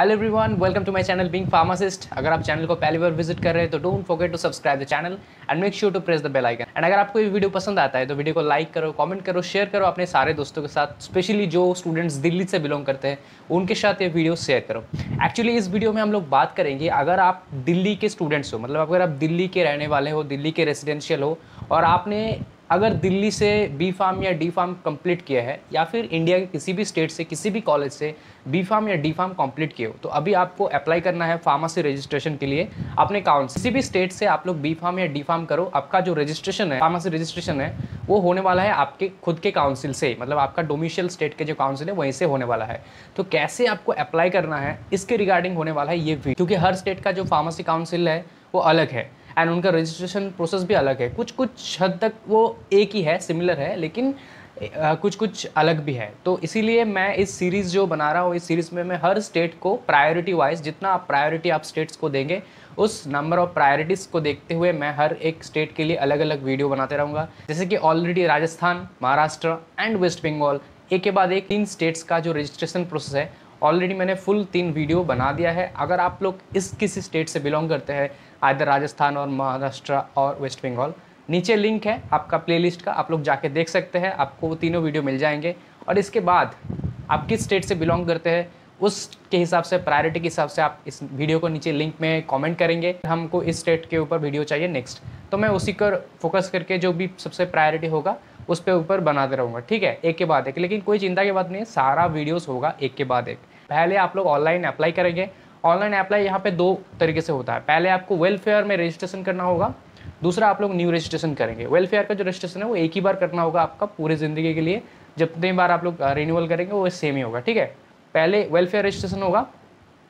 Hello everyone welcome to my channel being pharmacist अगर आप channel को पहली बार विज़िट कर रहे हैं तो don't forget to subscribe the channel and make sure to press the bell icon and अगर आपको ये वीडियो पसंद आता है तो वीडियो को लाइक करो कमेंट करो शेयर करो अपने सारे दोस्तों के साथ स्पेशली जो स्टूडेंट्स दिल्ली से बिलोंग करते हैं, उनके साथ ये वीडियो शेयर करो. एक्चुअली इस वीडियो में हम लोग बात करेंगे, अगर आप दिल्ली के स्टूडेंट्स हो मतलब अगर आप दिल्ली के रहने वाले हो, दिल्ली के रेजिडेंशियल हो, और आपने अगर दिल्ली से बी फार्म या डी फार्म कंप्लीट किया है, या फिर इंडिया के किसी भी स्टेट से, किसी भी कॉलेज से बी फार्म या डी फार्म कंप्लीट किए हो तो अभी आपको अप्लाई करना है फार्मासी रजिस्ट्रेशन के लिए अपने काउंट किसी भी स्टेट से आप लोग बी फार्म या डी फार्म करो, आपका जो रजिस्ट्रेशन है फार्मासी रजिस्ट्रेशन है, वो होने वाला है आपके खुद के काउंसिल से। मतलब आपका डोमिशियल स्टेट के जो काउंसिल है, वहीं से होने वाला है। तो कैसे आपको अप्लाई करना है, इसके रिगार्डिंग होने वाला है ये क्योंकि हर स्टेट का जो फार्मेसी काउंसिल है, वो अलग है। एंड उनका रजिस्ट्रेशन प्रोसेस भी अलग है। कुछ कुछ हद तक वो एक ही है सिमिलर है, लेकिन कुछ कुछ अलग भी है। तो इसीलिए मैं इस सीरीज़ जो बना रहा हूँ, इस सीरीज़ में मैं हर स्टेट को प्रायोरिटी वाइज जितना आप प्रायोरिटी आप स्टेट्स को देंगे, उस नंबर ऑफ़ प्रायोरिटीज़ को देखते हुए मैं हर एक स्टेट के लिए अलग अलग वीडियो बनाते रहूँगा। जैसे कि ऑलरेडी राजस्थान, महाराष्ट्र एंड वेस्ट बंगाल एक के बाद एक तीन स्टेट्स का जो रजिस्ट्रेशन प्रोसेस है ऑलरेडी मैंने फुल तीन वीडियो बना दिया है। अगर आप लोग इस किसी स्टेट से बिलोंग करते हैं आदर राजस्थान और महाराष्ट्र और वेस्ट बंगाल नीचे लिंक है आपका प्लेलिस्ट का, आप लोग जाके देख सकते हैं, आपको वो तीनों वीडियो मिल जाएँगे। और इसके बाद आप किस स्टेट से बिलोंग करते हैं उसके हिसाब से प्रायोरिटी के हिसाब से आप इस वीडियो को नीचे लिंक में कमेंट करेंगे। हमको इस स्टेट के ऊपर वीडियो चाहिए नेक्स्ट तो मैं उसी पर फोकस करके जो भी सबसे प्रायोरिटी होगा, उस पर ऊपर बनाते रहूँगा। ठीक है? एक के बाद एक। लेकिन कोई चिंता की बात नहीं है, सारा वीडियोस होगा एक के बाद एक। पहले आप लोग ऑनलाइन अप्लाई करेंगे। ऑनलाइन अप्लाई यहाँ पे दो तरीके से होता है। पहले आपको वेलफेयर में रजिस्ट्रेशन करना होगा, दूसरा आप लोग न्यू रजिस्ट्रेशन करेंगे। वेलफेयर का जो रजिस्ट्रेशन है, वो एक ही बार करना होगा आपका पूरी ज़िंदगी के लिए। जितनी बार आप लोग रिन्यूअल करेंगे, वो सेम ही होगा, ठीक है? पहले वेलफेयर रजिस्ट्रेशन होगा,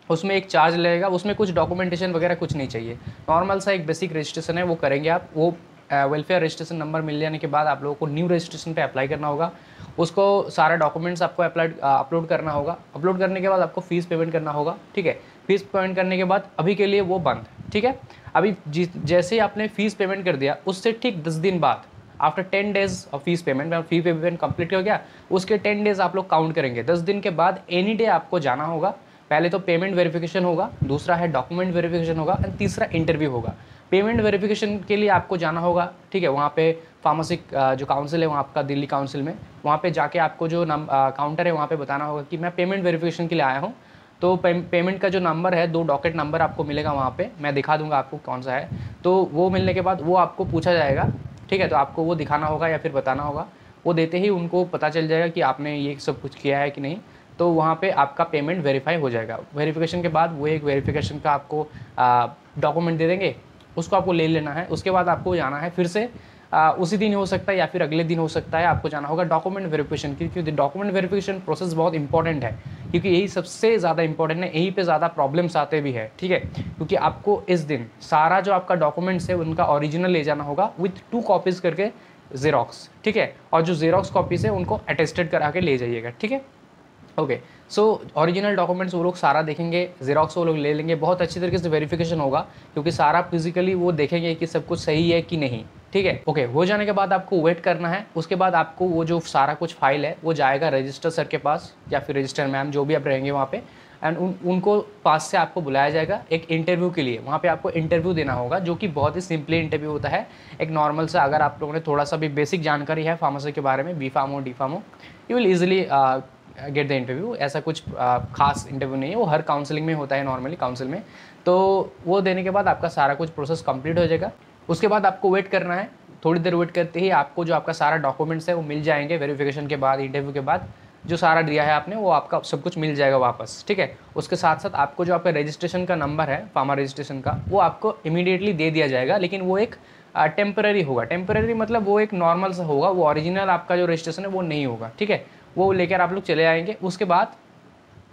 उसमें एक चार्ज लगेगा, उसमें कुछ डॉक्यूमेंटेशन वगैरह कुछ नहीं चाहिए। नॉर्मल सा एक बेसिक रजिस्ट्रेशन है, वो करेंगे आप, वो वेलफेयर रजिस्ट्रेशन नंबर मिल जाने के बाद आप लोगों को न्यू रजिस्ट्रेशन पे अप्लाई करना होगा। उसको सारा डॉक्यूमेंट्स आपको अप्लाई अपलोड करना होगा। अपलोड करने के बाद आपको फ़ीस पेमेंट करना होगा, ठीक है? फ़ीस पेमेंट करने के बाद अभी के लिए वो बंद, ठीक है? अभी जैसे ही आपने फ़ीस पेमेंट कर दिया, उससे ठीक दस दिन बाद after ten days of fees payment fee payment complete हो गया, उसके टेन डेज़ आप लोग काउंट करेंगे। दस दिन के बाद एनी डे आपको जाना होगा। पहले तो पेमेंट वेरिफिकेशन होगा, दूसरा है डॉक्यूमेंट वेरिफिकेशन होगा एंड तीसरा इंटरव्यू होगा। पेमेंट वेरिफिकेशन के लिए आपको जाना होगा ठीक है? वहाँ पे फार्मेसी जो काउंसिल है वहाँ आपका दिल्ली काउंसिल में वहाँ पे जाके आपको जो नम काउंटर है वहाँ पे बताना होगा कि मैं पेमेंट वेरिफिकेशन के लिए आया हूँ। तो पे, पेमेंट का जो नंबर है दो डॉकेट नंबर आपको मिलेगा वहाँ पे मैं दिखा दूँगा आपको कौन सा है। तो वो मिलने के बाद वो आपको पूछा जाएगा ठीक है? तो आपको वो दिखाना होगा या फिर बताना होगा। वो देते ही उनको पता चल जाएगा कि आपने ये सब कुछ किया है कि नहीं। तो वहाँ पे आपका पेमेंट वेरीफाई हो जाएगा। वेरिफिकेशन के बाद वो एक वेरिफिकेशन का आपको डॉक्यूमेंट दे देंगे। उसको आपको ले लेना है। उसके बाद आपको जाना है फिर से आ, उसी दिन हो सकता है या फिर अगले दिन हो सकता है आपको जाना होगा डॉक्यूमेंट वेरिफिकेशन क्योंकि डॉक्यूमेंट वेरिफिकेशन प्रोसेस बहुत इंपॉर्टेंट है क्योंकि यही सबसे ज़्यादा इंपॉर्टेंट है यहीं पे ज़्यादा प्रॉब्लम्स आते भी है ठीक है? क्योंकि आपको इस दिन सारा जो आपका डॉक्यूमेंट्स है उनका ओरिजिनल ले जाना होगा विथ टू कॉपीज़ करके जेरोक्स ठीक है? और जो जेरोक्स कॉपीज़ है उनको अटेस्टेड करा के ले जाइएगा ठीक है? ओके सो ओरिजिनल डॉक्यूमेंट्स वो लोग सारा देखेंगे जेरोक्स वो लोग ले लेंगे। बहुत अच्छी तरीके से वेरिफिकेशन होगा, क्योंकि सारा फिजिकली वो देखेंगे कि सब कुछ सही है कि नहीं। ठीक है? ओके हो जाने के बाद आपको वेट करना है। उसके बाद आपको वो जो सारा कुछ फ़ाइल है, वो जाएगा रजिस्टर सर के पास, या फिर रजिस्टर मैम जो भी आप रहेंगे वहाँ पे। एंड उन, उनको पास से आपको बुलाया जाएगा एक इंटरव्यू के लिए। वहाँ पे आपको इंटरव्यू देना होगा, जो कि बहुत ही सिंपली इंटरव्यू होता है। एक नॉर्मल सा अगर आप लोगों ने थोड़ा सा भी बेसिक जानकारी है फार्मेसी के बारे में B pharm D pharm you will easily get the interview ऐसा कुछ खास इंटरव्यू नहीं है। वो हर काउंसलिंग में होता है नॉर्मली काउंसिल में। तो वो देने के बाद आपका सारा कुछ प्रोसेस कंप्लीट हो जाएगा। उसके बाद आपको वेट करना है। थोड़ी देर वेट करते ही आपको जो आपका सारा डॉक्यूमेंट्स है, वो मिल जाएँगे वेरिफिकेशन के बाद इंटरव्यू के बाद। जो सारा दिया है आपने, वो आपका सब कुछ मिल जाएगा वापस। ठीक है? उसके साथ साथ आपको जो आपका रजिस्ट्रेशन का नंबर है फार्मा रजिस्ट्रेशन का, वो आपको इमीडिएटली दे दिया जाएगा। लेकिन वो एक टेम्पररी होगा। टेम्पररी मतलब वो एक नॉर्मल सा होगा, वो ओरिजिनल आपका जो रजिस्ट्रेशन है वो नहीं होगा, ठीक है? वो लेकर आप लोग चले आएँगे, उसके बाद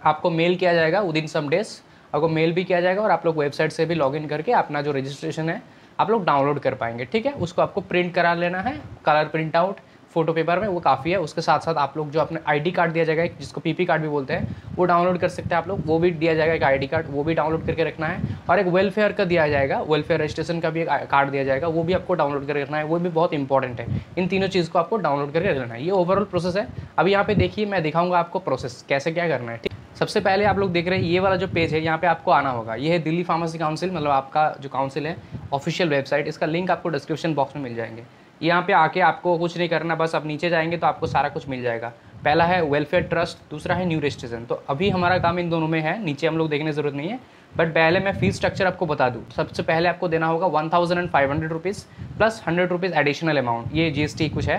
आपको मेल किया जाएगा विद इन सम डेज़ आपको मेल भी किया जाएगा और आप लोग वेबसाइट से भी लॉगिन करके अपना जो रजिस्ट्रेशन है, आप लोग डाउनलोड कर पाएँगे, ठीक है? उसको आपको प्रिंट करा लेना है colour print out photo paper में, वो काफ़ी है। उसके साथ साथ आप लोग जो अपने आईडी कार्ड दिया जाएगा, जिसको पीपी कार्ड भी बोलते हैं, वो डाउनलोड कर सकते हैं आप लोग। वो भी दिया जाएगा एक आईडी कार्ड वो भी डाउनलोड करके रखना है। और एक वेलफेयर का दिया जाएगा वेलफेयर रजिस्ट्रेशन का भी एक कार्ड दिया जाएगा, वो भी आपको डाउनलोड करके रखना है। वो भी बहुत इंपॉर्टेंट है। इन तीनों चीज़ को आपको डाउनलोड करके रखना है। ये ओवरऑल प्रोसेस है। अभी यहाँ पे देखिए, मैं दिखाऊँगा आपको प्रोसेस कैसे क्या करना है, ठीक? सबसे पहले आप लोग देख रहे हैं, ये वाला जो पेज है, यहाँ पे आपको आना होगा। ये है दिल्ली फार्मेसी काउंसिल मतलब आपका जो काउंसिल है ऑफिशियल वेबसाइट इसका लिंक आपको डिस्क्रिप्शन बॉक्स में मिल जाएँगे। यहाँ पे आके आपको कुछ नहीं करना, बस आप नीचे जाएँगे तो आपको सारा कुछ मिल जाएगा। पहला है वेलफेयर ट्रस्ट दूसरा है न्यू रजिस्ट्रेशन तो अभी हमारा काम इन दोनों में है, नीचे हम लोग देखने ज़रूरत नहीं है बट पहले मैं फ़ीस स्ट्रक्चर आपको बता दूँ। सबसे पहले आपको देना होगा one thousand and five hundred rupees plus hundred rupees additional amount ये जीएसटी कुछ है।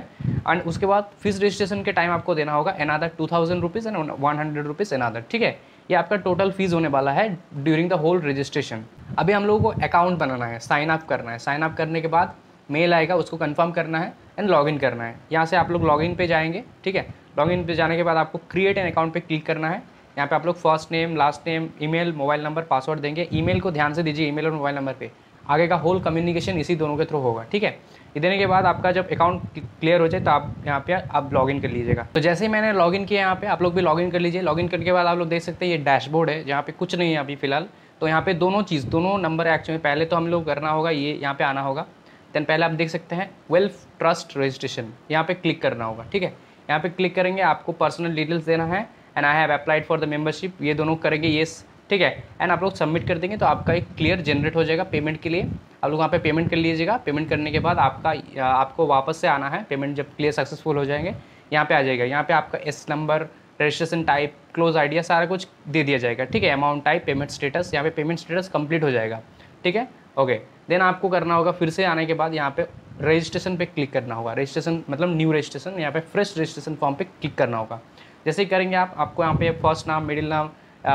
एंड उसके बाद फ़ीस रजिस्ट्रेशन के टाइम आपको देना होगा another two thousand rupees and one hundred rupees another ठीक है? ये आपका टोटल फ़ीस होने वाला है ड्यूरिंग द होल रजिस्ट्रेशन अभी हम लोगों को अकाउंट बनाना है साइन अप करना है। साइन अप करने के बाद मेल आएगा, उसको कंफर्म करना है एंड लॉगिन करना है। यहाँ से आप लोग लॉगिन पे जाएँगे, ठीक है? लॉगिन पे जाने के बाद आपको क्रिएट एन अकाउंट पे क्लिक करना है। यहाँ पे आप लोग first name last name email mobile number password देंगे। ईमेल को ध्यान से दीजिए ईमेल और मोबाइल नंबर पे। आगे का होल कम्युनिकेशन इसी दोनों के थ्रू होगा, ठीक है? देने के बाद आपका जब अकाउंट क्लियर हो जाए तो आप यहाँ पे आप लॉगिन कर लीजिएगा। तो जैसे ही मैंने लॉगिन किया यहाँ पे, आप लोग भी लॉगिन कर लीजिए। लॉगिन करने के बाद आप लोग देख सकते हैं, ये डैशबोर्ड है, जहाँ पे कुछ नहीं है अभी फ़िलहाल। तो यहाँ पे दोनों चीज़, दोनों नंबर एक्चुअली पहले तो हम लोग करना होगा, ये यहाँ पे आना होगा। देन पहले आप देख सकते हैं वेल्फ ट्रस्ट रजिस्ट्रेशन यहाँ पे क्लिक करना होगा, ठीक है? यहाँ पे क्लिक करेंगे, आपको पर्सनल डिटेल्स देना है and I have applied for the membership ये दोनों करेंगे येस ठीक है? एंड आप लोग सबमिट कर देंगे तो आपका एक क्लियर जनरेट हो जाएगा पेमेंट के लिए। आप लोग वहाँ पे पेमेंट कर लीजिएगा। पेमेंट करने के बाद आपका, आपको वापस से आना है। पेमेंट जब क्लियर सक्सेसफुल हो जाएँगे, यहाँ पे आ जाएगा। यहाँ पे आपका S number registration type close idea सारा कुछ दे दिया जाएगा, ठीक है? अमाउंट टाइप पेमेंट स्टेटस यहाँ पे पेमेंट स्टेटस कंप्लीट हो जाएगा, ठीक है? ओके देन आपको करना होगा फिर से आने के बाद यहाँ पे रजिस्ट्रेशन पे क्लिक करना होगा। रजिस्ट्रेशन मतलब न्यू रजिस्ट्रेशन यहाँ पे फ्रेश रजिस्ट्रेशन फॉर्म पे क्लिक करना होगा। जैसे ही करेंगे आप, आपको यहाँ पे फ़र्स्ट नाम मिडिल नाम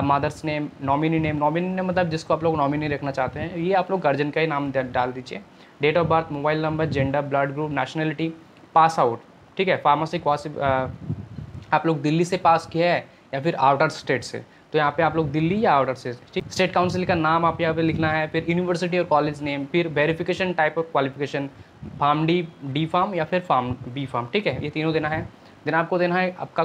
mother's name nominee name nominee name मतलब जिसको आप लोग नॉमिनी रखना चाहते हैं, ये आप लोग गार्जियन का ही नाम डाल दीजिए। Date of birth mobile number gender blood group nationality pass out ठीक है? फार्मासी फार्मेसी आप लोग दिल्ली से पास किया है या फिर आउटर स्टेट से? तो यहाँ पे आप लोग दिल्ली या आउटर से ठीक स्टेट काउंसिल का नाम आप यहाँ पे लिखना है, फिर यूनिवर्सिटी और कॉलेज नेम फिर verification type of qualification pharm D D pharm या फिर फार्म बी फार्म ठीक है? ये तीनों देना है। देन आपको देना है आपका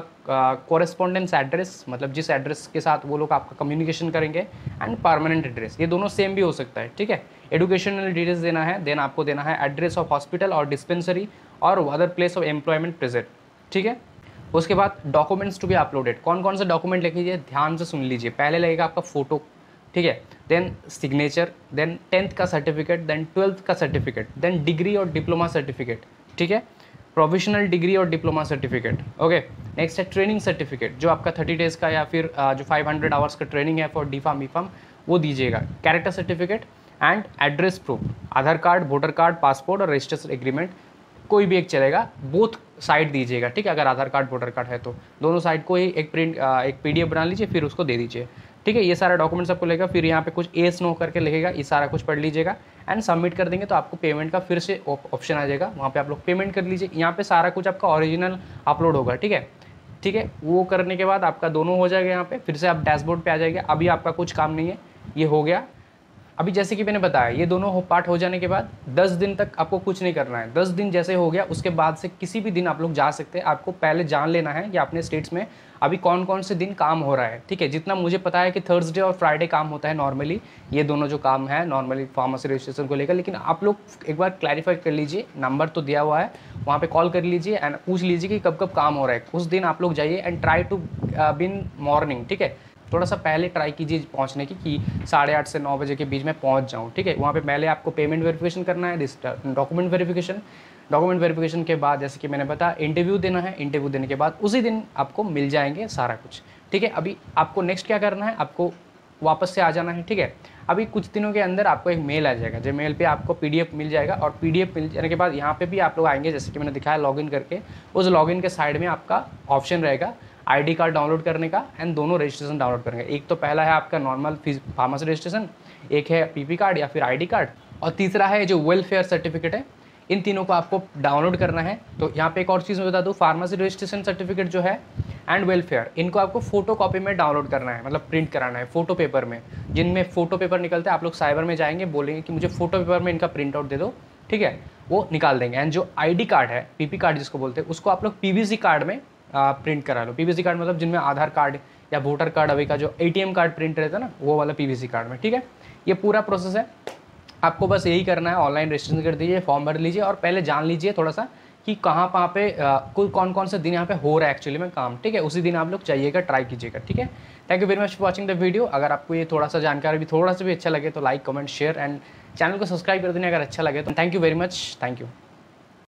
कॉरेस्पॉन्डेंस एड्रेस मतलब जिस एड्रेस के साथ वो लोग आपका कम्युनिकेशन करेंगे एंड परमानेंट एड्रेस ये दोनों सेम भी हो सकता है, ठीक है? एडुकेशनल डिटेल्स देना है, देन आपको देना है एड्रेस ऑफ़ हॉस्पिटल और डिस्पेंसरी और other place of employment present ठीक है? उसके बाद डॉक्यूमेंट्स टू बी अपलोडेड कौन कौन से डॉक्यूमेंट लिख लीजिए ध्यान से सुन लीजिए। पहले लगेगा आपका फ़ोटो ठीक है? देन सिग्नेचर देन टेंथ का सर्टिफिकेट देन ट्वेल्थ का सर्टिफिकेट देन डिग्री और डिप्लोमा सर्टिफिकेट ठीक है? प्रोफेशनल डिग्री और डिप्लोमा सर्टिफिकेट ओके नेक्स्ट है ट्रेनिंग सर्टिफिकेट जो आपका थर्टी डेज़ का या फिर जो फाइव हंड्रेड आवर्स का ट्रेनिंग है for D pharm E pharm वो दीजिएगा। Character certificate and address proof Aadhaar card voter card passport और रजिस्ट्रेशन एग्रीमेंट कोई भी एक चलेगा। बोथ साइड दीजिएगा, ठीक है? अगर आधार कार्ड, वोटर कार्ड है तो। दोनों साइड को ही एक प्रिंट एक पी बना लीजिए, फिर उसको दे दीजिए। ठीक है? ये सारा डॉक्यूमेंट्स आपको लेगा फिर यहाँ पे कुछ एस नो करके लिखेगा ये सारा कुछ पढ़ लीजिएगा। एंड सबमिट कर देंगे तो आपको पेमेंट का फिर से ऑप्शन आ जाएगा। वहाँ पे आप लोग पेमेंट कर लीजिए। यहाँ पे सारा कुछ आपका ओरिजिनल अपलोड होगा, ठीक है? ठीक है? वो करने के बाद आपका दोनों हो जाएगा यहाँ पे, फिर से आप डैशबोर्ड पे आ जाएगा अभी आपका कुछ काम नहीं है, ये हो गया। अभी जैसे कि मैंने बताया, ये दोनों पार्ट हो जाने के बाद 10 दिन तक आपको कुछ नहीं करना है। 10 दिन जैसे हो गया, उसके बाद से किसी भी दिन आप लोग जा सकते हैं। आपको पहले जान लेना है कि अपने स्टेट्स में अभी कौन कौन से दिन काम हो रहा है। ठीक है, जितना मुझे पता है कि थर्सडे और फ्राइडे काम होता है नॉर्मली ये दोनों जो काम है नॉर्मली फार्मेसी रजिस्ट्रेशन को लेकर। लेकिन आप लोग एक बार क्लैरिफाई कर लीजिए नंबर तो दिया हुआ है, वहाँ पर कॉल कर लीजिए एंड पूछ लीजिए कि कब कब काम हो रहा है। उस दिन आप लोग जाइए and try to been morning ठीक है? थोड़ा सा पहले ट्राई कीजिए पहुँचने की कि साढ़े आठ से नौ बजे के बीच में पहुँच जाऊँ, ठीक है? वहाँ पे पहले आपको पेमेंट वेरिफिकेशन करना है डॉक्यूमेंट वेरिफिकेशन डॉक्यूमेंट वेरिफिकेशन के बाद, जैसे कि मैंने बताया इंटरव्यू देना है। इंटरव्यू देने के बाद उसी दिन आपको मिल जाएँगे सारा कुछ, ठीक है? अभी आपको नेक्स्ट क्या करना है? आपको वापस से आ जाना है, ठीक है? अभी कुछ दिनों के अंदर आपको एक मेल आ जाएगा जो मेल पे आपको पीडीएफ मिल जाएगा और पीडीएफ मिल जाने के बाद यहाँ पे भी आप लोग आएँगे, जैसे कि मैंने दिखाया लॉगिन करके, उस लॉगिन के साइड में आपका ऑप्शन रहेगा। आईडी कार्ड डाउनलोड करने का एंड दोनों रजिस्ट्रेशन डाउनलोड करने का। एक तो पहला है आपका नॉर्मल फ़ीस फार्मेसी रजिस्ट्रेशन एक है पीपी कार्ड या फिर आईडी कार्ड और तीसरा है जो वेलफेयर सर्टिफिकेट है, इन तीनों को आपको डाउनलोड करना है। तो यहाँ पे एक और चीज़ मैं बता दूँ फार्मेसी रजिस्ट्रेशन सर्टिफिकेट जो है एंड वेलफेयर इनको आपको फ़ोटो कॉपी में डाउनलोड करना है मतलब प्रिंट कराना है फ़ोटो पेपर में। जिनमें फ़ोटो पेपर निकलते हैं, आप लोग साइबर में जाएँगे, बोलेंगे कि मुझे फ़ोटो पेपर में इनका प्रिंट आउट दे दो, ठीक है? वो निकाल देंगे। एंड जो आईडी कार्ड है पीपी कार्ड जिसको बोलते हैं, उसको आप लोग पीवीसी कार्ड में प्रिंट करा लो। पीवीसी कार्ड मतलब जिनमें आधार कार्ड या वोटर कार्ड अभी का जो एटीएम कार्ड प्रिंट रहता है ना, वो वाला पीवीसी कार्ड में, ठीक है? ये पूरा प्रोसेस है। आपको बस यही करना है ऑनलाइन रजिस्ट्रेशन कर दीजिए फॉर्म भर लीजिए और पहले जान लीजिए थोड़ा सा कि कहाँ कहाँ पे कुल कौन कौन से दिन यहाँ पे हो रहा है एक्चुअली में काम, ठीक है? उसी दिन आप लोग चाहिएगा ट्राई कीजिएगा, ठीक है? Thank you very much for watching the video अगर आपको ये थोड़ा सा जानकारी भी थोड़ा सा भी अच्छा लगे तो like comment share and channel को सब्सक्राइब कर देने अगर अच्छा लगे तो। Thank you very much thank you